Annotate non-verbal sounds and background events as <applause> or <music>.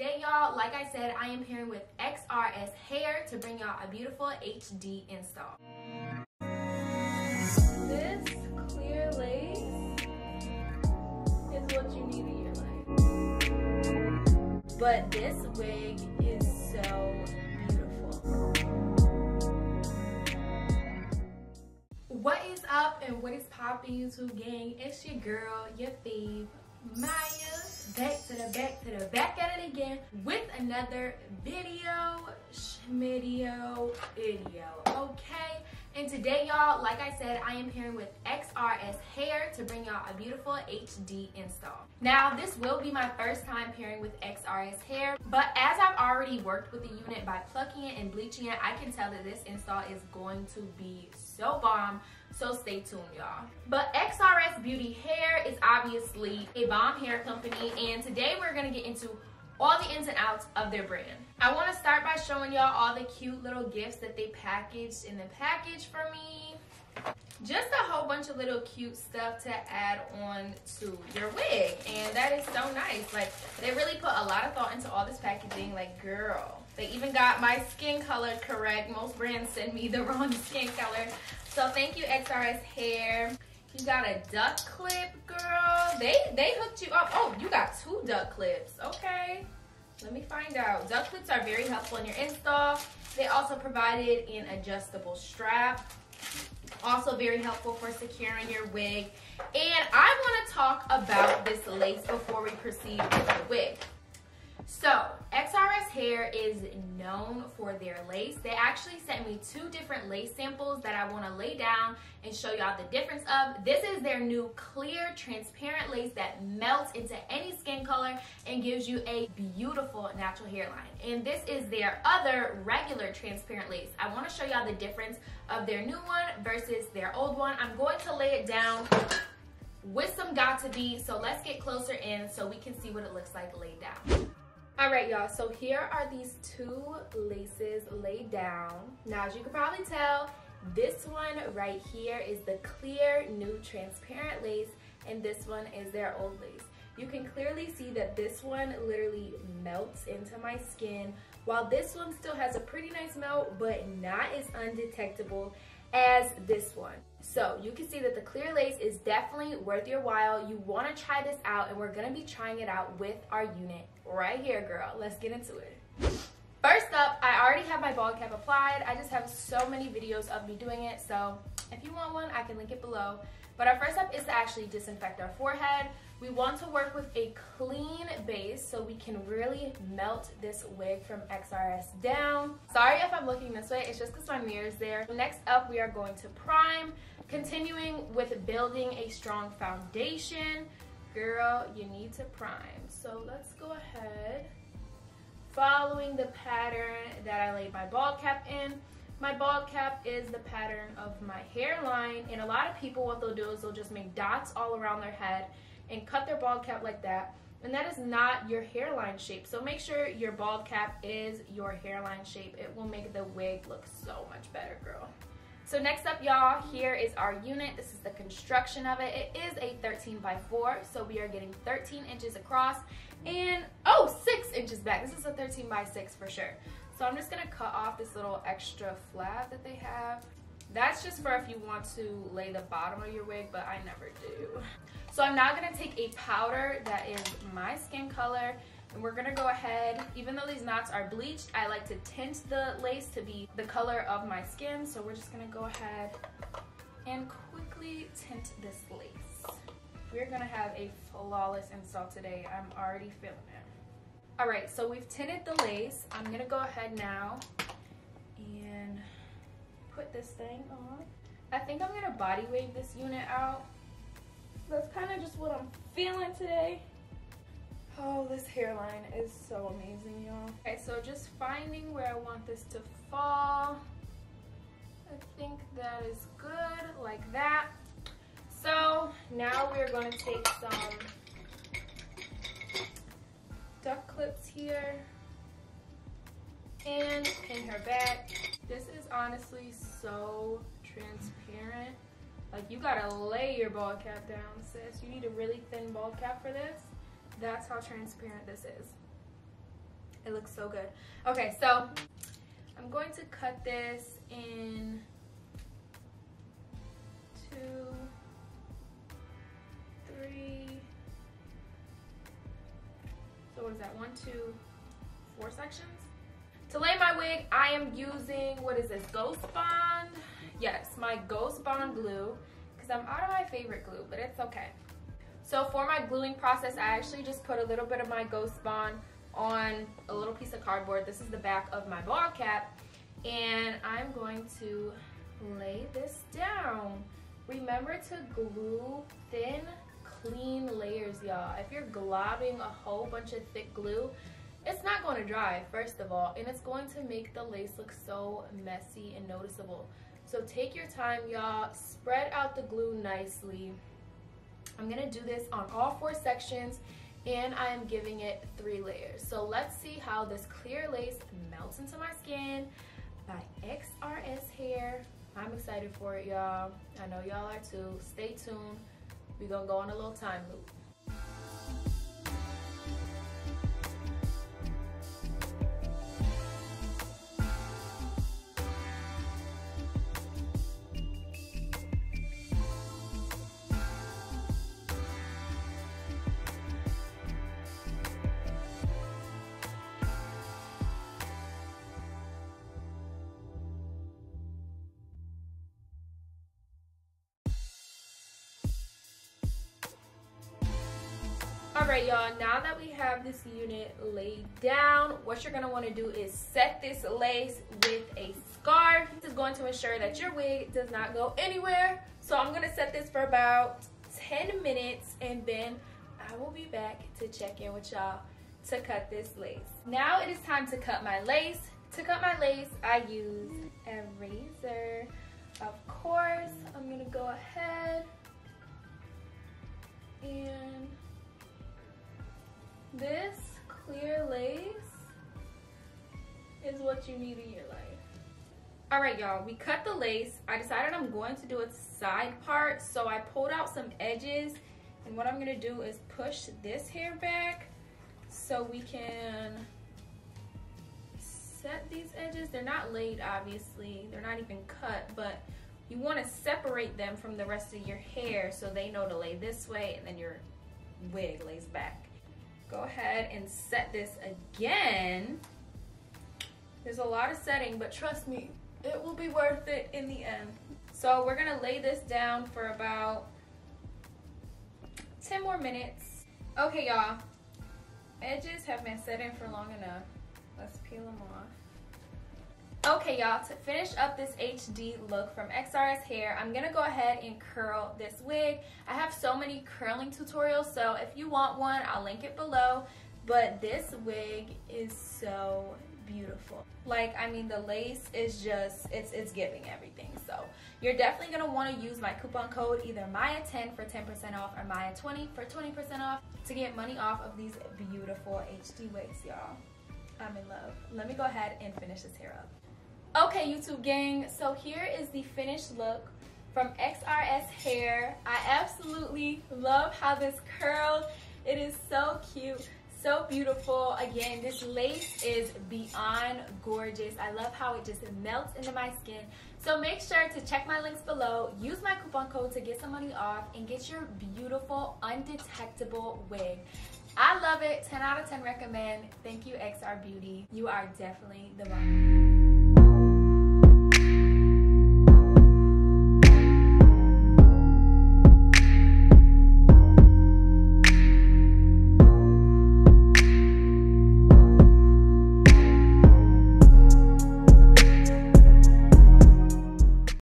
today, y'all, like I said, I am pairing with XRS Hair to bring y'all a beautiful HD install. This clear lace is what you need in your life. But this wig is so beautiful. What is up and what is poppin' YouTube gang? It's your girl, your fave, Maya back to the back to the back at it again with another video video video okay? And today y'all like i said i am pairing with xrs hair to bring y'all a beautiful hd install. Now this will be my first time pairing with xrs hair but as i've already worked with the unit by plucking it and bleaching it i can tell that this install is going to be so bomb so stay tuned, y'all. But XRS Beauty Hair is obviously a bomb hair company, and today we're gonna get into all the ins and outs of their brand. I wanna start by showing y'all all the cute little gifts that they packaged in the package for me. Just a whole bunch of little cute stuff to add on to your wig, and that is so nice. Like, they really put a lot of thought into all this packaging, like, girl. They even got my skin color correct. Most brands send me the <laughs> wrong skin color. So thank you, XRS Hair. You got a duck clip, girl. They they hooked you up. Oh, you got two duck clips. Okay. Let me find out. Duck clips are very helpful in your install. They also provided an adjustable strap. Also very helpful for securing your wig. And I want to talk about this lace before we proceed with the wig. So, Hair is known for their lace. They actually sent me two different lace samples that I want to lay down and show y'all the difference of. This is their new clear, transparent lace that melts into any skin color and gives you a beautiful natural hairline. And this is their other regular transparent lace. I want to show y'all the difference of their new one versus their old one. I'm going to lay it down with some Got2b. So let's get closer in so we can see what it looks like laid down. All right, y'all, so here are these two laces laid down. Now, as you can probably tell, this one right here is the clear, new, transparent lace, and this one is their old lace. You can clearly see that this one literally melts into my skin, while this one still has a pretty nice melt, but not as undetectable as this one. So you can see that the clear lace is definitely worth your while. You wanna try this out and we're gonna be trying it out with our unit right here, girl. Let's get into it. First up, I already have my bald cap applied. I just have so many videos of me doing it. So if you want one, I can link it below. But our first step is to actually disinfect our forehead. We want to work with a clean base so we can really melt this wig from XRS down. Sorry if I'm looking this way, it's just because my mirror is there. Next up, we are going to prime, continuing with building a strong foundation. Girl, you need to prime. So let's go ahead. Following the pattern that I laid my bald cap in, my bald cap is the pattern of my hairline and a lot of people what they'll do is they'll just make dots all around their head and cut their bald cap like that. And that is not your hairline shape. So make sure your bald cap is your hairline shape. It will make the wig look so much better, girl. So next up, y'all, here is our unit. This is the construction of it. It is a 13 by 4, so we are getting 13 inches across and, oh, 6 inches back. This is a 13 by 6 for sure. So I'm just to cut off this little extra flap that they have. That's just for if you want to lay the bottom of your wig, but I never do. So I'm now gonna take a powder that is my skin color and we're gonna go ahead, even though these knots are bleached, I like to tint the lace to be the color of my skin. So we're just gonna go ahead and quickly tint this lace. We're gonna have a flawless install today. I'm already feeling it. All right, so we've tinted the lace. I'm gonna go ahead now and put this thing on. I think I'm gonna body wave this unit out that's kind of just what I'm feeling today. Oh, this hairline is so amazing, y'all. Okay, so just finding where I want this to fall. I think that is good, like that. So now we're going to take some duck clips here and pin her back. This is honestly so transparent. Like you gotta lay your bald cap down, sis. You need a really thin bald cap for this. That's how transparent this is. It looks so good. Okay, so I'm going to cut this in two, what is that, one, two, four sections? To lay my wig, I am using, what is this, Ghost Bond? Yes, my Ghost Bond glue, because I'm out of my favorite glue, but it's okay. So for my gluing process, I actually just put a little bit of my Ghost Bond on a little piece of cardboard. This is the back of my bald cap. And I'm going to lay this down. Remember to glue thin, clean layers, y'all. If you're globbing a whole bunch of thick glue, it's not going to dry, first of all, and it's going to make the lace look so messy and noticeable. So take your time, y'all. Spread out the glue nicely. I'm gonna do this on all four sections and I am giving it three layers. So let's see how this clear lace melts into my skin by XRS Hair. I'm excited for it, y'all. I know y'all are too. Stay tuned. We're gonna go on a little time loop. Right, y'all, now that we have this unit laid down, what you're gonna wanna do is set this lace with a scarf. This is going to ensure that your wig does not go anywhere. So I'm gonna set this for about 10 minutes and then I will be back to check in with y'all to cut this lace. Now it is time to cut my lace. To cut my lace, I use a razor. Of course, I'm gonna go ahead and this clear lace is what you need in your life. All right, y'all, we cut the lace. I decided I'm going to do a side part, so I pulled out some edges, and what I'm gonna do is push this hair back so we can set these edges. They're not laid, obviously. They're not even cut, but you wanna separate them from the rest of your hair so they know to lay this way, and then your wig lays back go ahead and set this again. There's a lot of setting, but trust me, it will be worth it in the end. So we're gonna lay this down for about 10 more minutes. Okay, y'all, edges have been setting for long enough. Let's peel them off. Okay, y'all, to finish up this HD look from XRS Hair, I'm gonna go ahead and curl this wig. I have so many curling tutorials, so if you want one, I'll link it below. But this wig is so beautiful. Like, I mean, the lace is just, it's, it's giving everything. So you're definitely gonna wanna use my coupon code, either Maya10 for 10% off or Maya20 for 20% off to get money off of these beautiful HD wigs, y'all. I'm in love. Let me go ahead and finish this hair up. Okay, YouTube gang, so here is the finished look from XRS Hair. I absolutely love how this curls. It is so cute, so beautiful. Again, this lace is beyond gorgeous. I love how it just melts into my skin. So make sure to check my links below, use my coupon code to get some money off, and get your beautiful, undetectable wig. I love it, 10 out of 10 recommend. Thank you, XR Beauty. You are definitely the one.